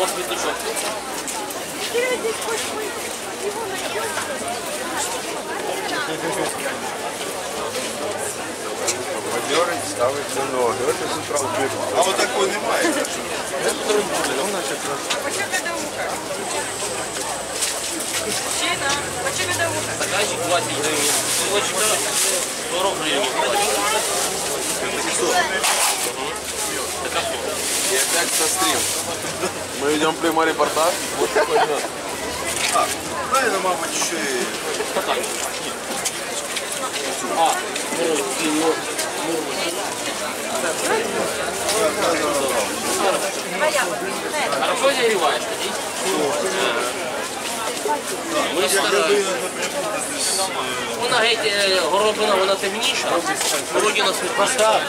Вот петушок. Бадьорить, ставиться ноги. От з утра вбив. А вот такой немає. Мужчина, почему медовуха? Стаканчик 20 гривен. Силочка 40 гривен. И опять со стрим. Мы ведем прямой репортаж. Вот такой мед. А, наверное, мабуть, ще й А, ну, кило. Хорошо загреваешь, ходи. Ми стараємося. Вона геть е, горобина, вона темніша, городина світла.